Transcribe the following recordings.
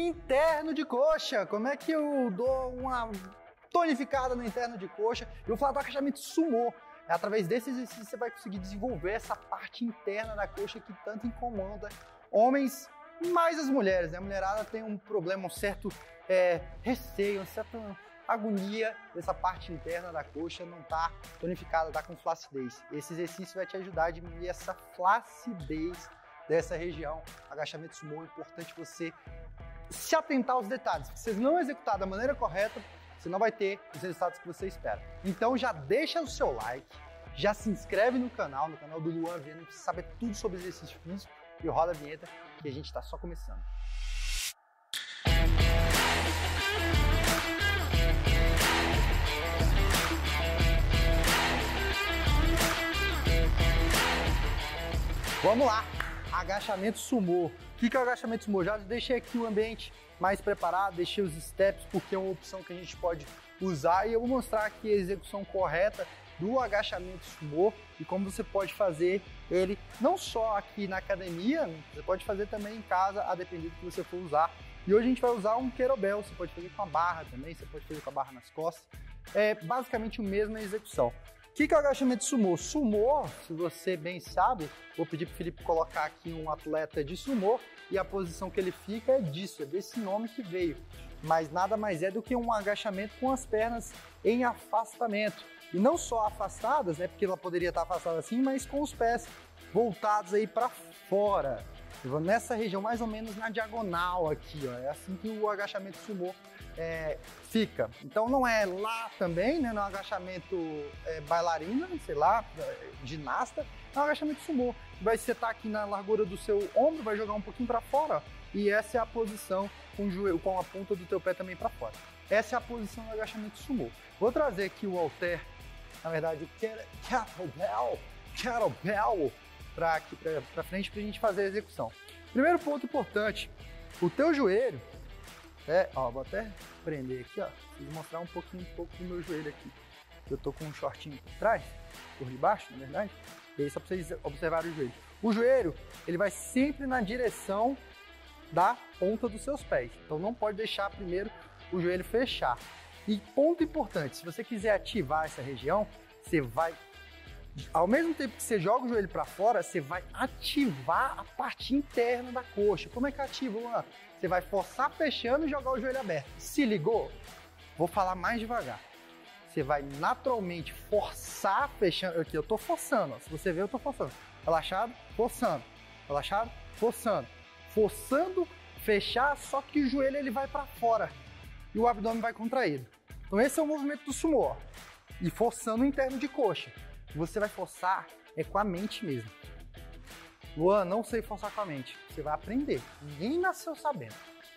interno de coxa. Como é que eu dou uma tonificada no interno de coxa? Eu vou falar do agachamento sumô. É através desse exercício você vai conseguir desenvolver essa parte interna da coxa que tanto incomoda homens, mais as mulheres. Né? A mulherada tem um problema, um certo é, receio, uma certa agonia dessa parte interna da coxa não tá tonificada, tá com flacidez. Esse exercício vai te ajudar a diminuir essa flacidez dessa região. Agachamento sumô é importante você se atentar aos detalhes. Se você não executar da maneira correta, você não vai ter os resultados que você espera. Então já deixa o seu like, já se inscreve no canal, no canal do Luan Viana, para saber tudo sobre exercício físico e roda a vinheta que a gente está só começando. Vamos lá, agachamento sumô. O que é o agachamento sumô? Já deixei aqui o ambiente mais preparado, deixei os steps porque é uma opção que a gente pode usar e eu vou mostrar aqui a execução correta do agachamento sumô e como você pode fazer ele não só aqui na academia, você pode fazer também em casa, a depender do que você for usar. E hoje a gente vai usar um kettlebell, você pode fazer com a barra também, você pode fazer com a barra nas costas. É basicamente a mesma execução. O que, que é o agachamento sumô? Sumô, se você bem sabe, vou pedir para o Felipe colocar aqui um atleta de sumô e a posição que ele fica é disso, é desse nome que veio. Mas nada mais é do que um agachamento com as pernas em afastamento. E não só afastadas, né, porque ela poderia estar afastada assim, mas com os pés voltados aí para fora. Nessa região, mais ou menos na diagonal aqui, ó. É assim que o agachamento sumô é, fica. Então não é lá também, né? Não é um agachamento é, bailarina, sei lá, é, ginasta, é um agachamento sumô. Vai setar aqui na largura do seu ombro, vai jogar um pouquinho para fora, e essa é a posição com, o joelho, com a ponta do teu pé também para fora. Essa é a posição do agachamento sumô. Vou trazer aqui o halter, na verdade o kettlebell, kettlebell para frente para a gente fazer a execução. Primeiro ponto importante, o teu joelho é, ó, vou até prender aqui, ó. Preciso mostrar um pouquinho, um pouco do meu joelho aqui. Eu tô com um shortinho por trás, por debaixo, na verdade. E aí só pra vocês observarem o joelho. O joelho, ele vai sempre na direção da ponta dos seus pés. Então não pode deixar primeiro o joelho fechar. E ponto importante, se você quiser ativar essa região, você vai ao mesmo tempo que você joga o joelho para fora, você vai ativar a parte interna da coxa. Como é que ativa, Luan? Você vai forçar fechando e jogar o joelho aberto. Se ligou? Vou falar mais devagar. Você vai naturalmente forçar fechando. Aqui, eu tô forçando. Ó. Se você ver, eu tô forçando. Relaxado, forçando. Relaxado, forçando. Forçando fechar, só que o joelho ele vai para fora e o abdômen vai contraído. Então esse é o movimento do sumô. Ó. E forçando o interno de coxa. Você vai forçar é com a mente mesmo. Luan, não sei forçar com a mente. Você vai aprender. Ninguém nasceu sabendo.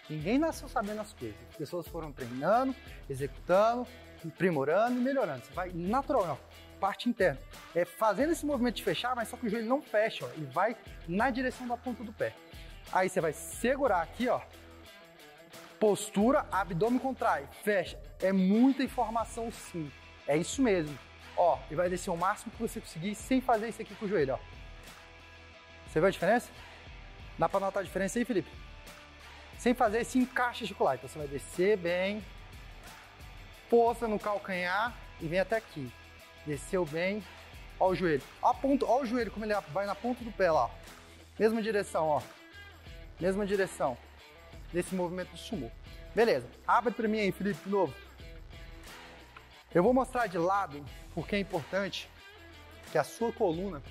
Ninguém nasceu sabendo as coisas. As pessoas foram treinando, executando, aprimorando e melhorando. Você vai natural, ó, parte interna. É fazendo esse movimento de fechar, mas só que o joelho não fecha, ó, e vai na direção da ponta do pé. Aí você vai segurar aqui, ó. Postura, abdômen contrai, fecha. É muita informação sim. É isso mesmo. Ó, e vai descer o máximo que você conseguir sem fazer isso aqui com o joelho, ó. Você viu a diferença? Dá para notar a diferença aí, Felipe? Sem fazer esse encaixe articular. Então você vai descer bem, força no calcanhar e vem até aqui. Desceu bem, ó o joelho. Ó, a ponta, ó o joelho como ele vai na ponta do pé lá. Mesma direção, ó. Mesma direção desse movimento do sumo. Beleza, abre para mim aí, Felipe, de novo. Eu vou mostrar de lado porque é importante que a sua coluna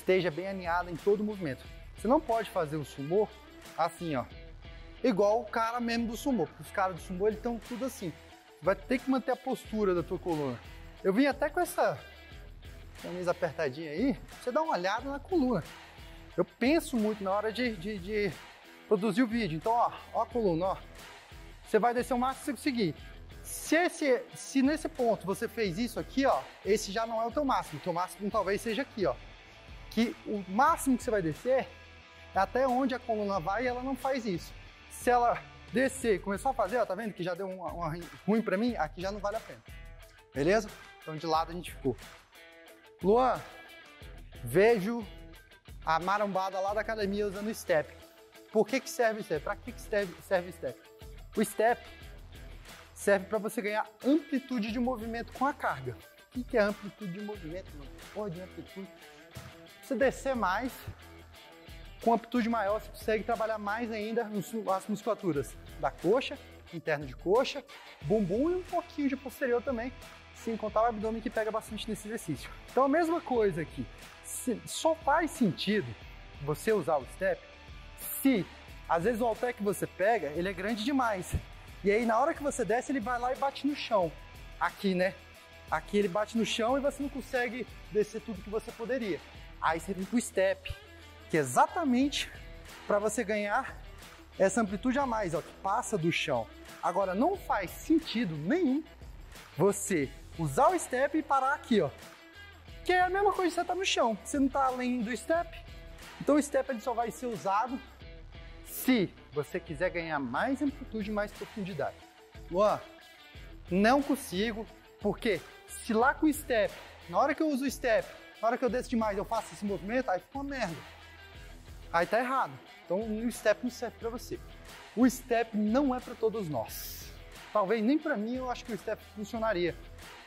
esteja bem alinhada em todo o movimento. Você não pode fazer o sumô assim, ó. Igual o cara mesmo do sumô, porque os caras do sumô eles estão tudo assim. Vai ter que manter a postura da tua coluna. Eu vim até com essa camisa apertadinha aí, você dá uma olhada na coluna. Eu penso muito na hora de, de, de produzir o vídeo. Então, ó, ó a coluna, ó. Você vai descer o máximo que você conseguir. Se, esse, se nesse ponto você fez isso aqui, ó, esse já não é o teu máximo. O teu máximo talvez seja aqui, ó que o máximo que você vai descer é até onde a coluna vai e ela não faz isso. Se ela descer começar a fazer, ó, tá vendo que já deu uma, uma ruim para mim, aqui já não vale a pena. Beleza? Então de lado a gente ficou. Luan, vejo a marombada lá da academia usando step. Por que, que serve o step? Para que, que serve, serve o step? O step serve para você ganhar amplitude de movimento com a carga. O que, que é amplitude de movimento? Mano? Porra de amplitude. Descer mais, com amplitude maior, você consegue trabalhar mais ainda as musculaturas da coxa, interno de coxa, bumbum e um pouquinho de posterior também, sem contar o abdômen que pega bastante nesse exercício. Então a mesma coisa aqui, só faz sentido você usar o step se às vezes o halter que você pega, ele é grande demais. E aí na hora que você desce, ele vai lá e bate no chão. Aqui, né? Aqui ele bate no chão e você não consegue descer tudo que você poderia. Aí você vem pro step, que é exatamente para você ganhar essa amplitude a mais, ó, que passa do chão. Agora não faz sentido nenhum você usar o step e parar aqui, ó. Que é a mesma coisa que você tá no chão. Você não tá além do step. Então o step ele só vai ser usado se você quiser ganhar mais amplitude e mais profundidade. Luan, não consigo, porque se lá com o step, na hora que eu uso o step, na hora que eu desço demais eu faço esse movimento, aí fica uma merda. Aí tá errado. Então o step não serve para você. O step não é para todos nós. Talvez nem para mim eu acho que o step funcionaria.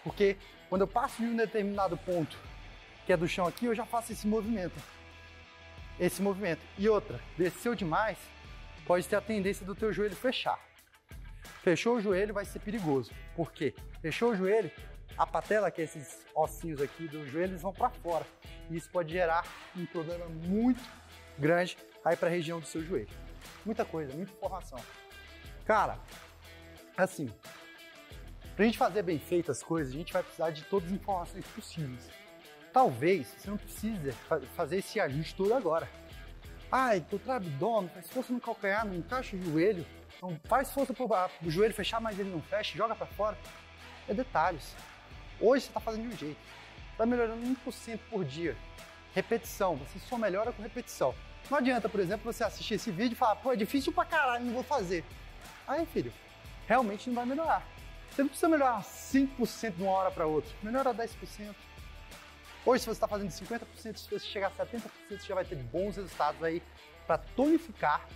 Porque quando eu passo de um determinado ponto, que é do chão aqui, eu já faço esse movimento. Esse movimento. E outra, desceu demais, pode ter a tendência do teu joelho fechar. Fechou o joelho vai ser perigoso. Por quê? Fechou o joelho, a patela, que é esses ossinhos aqui do joelho, eles vão para fora. E isso pode gerar um problema muito grande aí para a região do seu joelho. Muita coisa, muita informação. Cara, assim, para a gente fazer bem feitas as coisas, a gente vai precisar de todas as informações possíveis. Talvez você não precise fazer esse ajuste todo agora. Ai, contra abdômen, faz força no calcanhar, não encaixa o joelho, não faz força para o joelho fechar, mas ele não fecha, joga para fora. É detalhes. Hoje você está fazendo de um jeito, está melhorando 1% por dia. Repetição, você só melhora com repetição. Não adianta, por exemplo, você assistir esse vídeo e falar, pô, é difícil pra caralho, não vou fazer. Aí, filho, realmente não vai melhorar. Você não precisa melhorar 5% de uma hora para outra, melhora 10%. Hoje, se você está fazendo 50%, se você chegar a 70%, você já vai ter bons resultados aí para tonificar,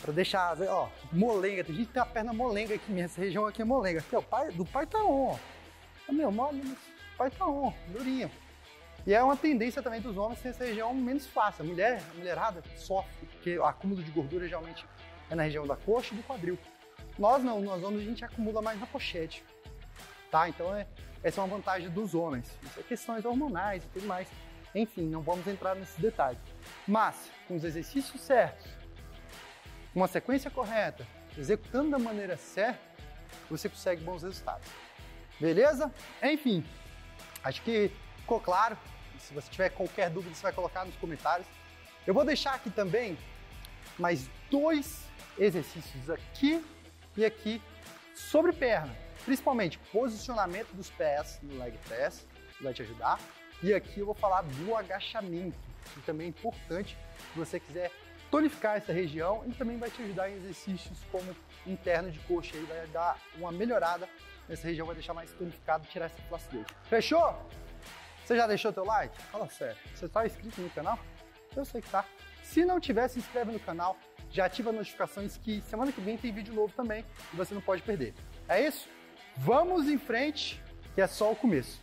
para deixar, ó, molenga. Tem gente que tem a perna molenga aqui, minha região aqui é molenga. Aqui, ó, pai, do pai tá on, ó. Meu, mole, tá on, durinho. E é uma tendência também dos homens ter essa região menos fácil. A mulher, a mulherada sofre, porque o acúmulo de gordura geralmente é na região da coxa e do quadril. Nós não, nós homens a gente acumula mais na pochete. Tá? Então é, essa é uma vantagem dos homens. Isso é questões hormonais e tudo mais. Enfim, não vamos entrar nesses detalhes. Mas, com os exercícios certos, uma sequência correta, executando da maneira certa, você consegue bons resultados. Beleza? Enfim, acho que ficou claro. Se você tiver qualquer dúvida, você vai colocar nos comentários. Eu vou deixar aqui também mais dois exercícios aqui e aqui sobre perna. Principalmente posicionamento dos pés no leg press, vai te ajudar. E aqui eu vou falar do agachamento, que também é importante se você quiser tonificar essa região e também vai te ajudar em exercícios como interno de coxa, aí vai dar uma melhorada nessa região, vai deixar mais tonificado, tirar essa flacidez. Fechou? Você já deixou teu like? Fala sério, você está inscrito no canal? Eu sei que tá. Se não tiver, se inscreve no canal, já ativa as notificações que semana que vem tem vídeo novo também e você não pode perder. É isso? Vamos em frente, que é só o começo.